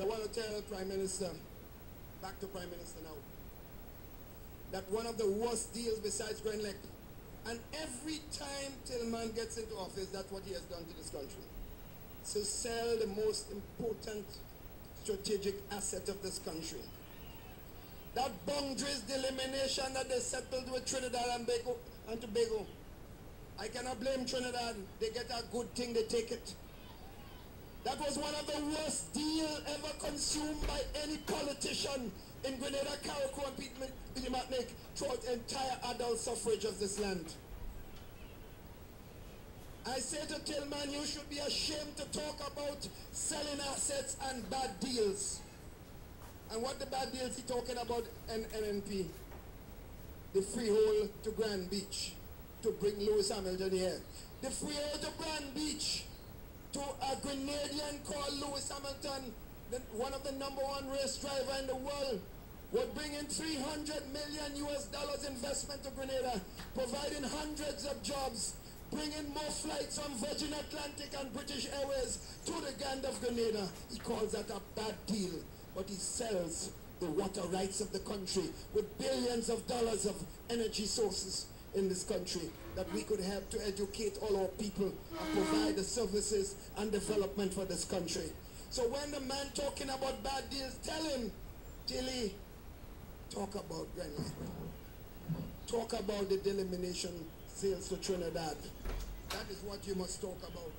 want to tell Prime Minister, back to Prime Minister now, that one of the worst deals besides Grenlec, and every time Tillman gets into office, that's what he has done to this country. To sell the most important strategic asset of this country. That boundaries delimitation that they settled with Trinidad and, and Tobago. I cannot blame Trinidad. They get a good thing, they take it. That was one of the worst deals ever consumed by any politician in Grenada, Carriacou, and Petite Martinique throughout the entire adult suffrage of this land. I say to Tillman, you should be ashamed to talk about selling assets and bad deals. And what the bad deals he talking about in NNP? The freehold to Grand Beach to bring Lewis Hamilton here. The freehold to Grand Beach to a Grenadian called Lewis Hamilton, the, one of the number one race driver in the world, would bring in 300 million US dollars investment to Grenada, providing hundreds of jobs, bringing more flights on Virgin Atlantic and British Airways to the Gand of Grenada. He calls that a bad deal, but he sells the water rights of the country with billions of dollars of energy sources in this country that we could help to educate all our people and provide the services and development for this country. So when the man talking about bad deals, tell him, Tilly, talk about Grenlec. Talk about the delimitation sales to Trinidad. That is what you must talk about.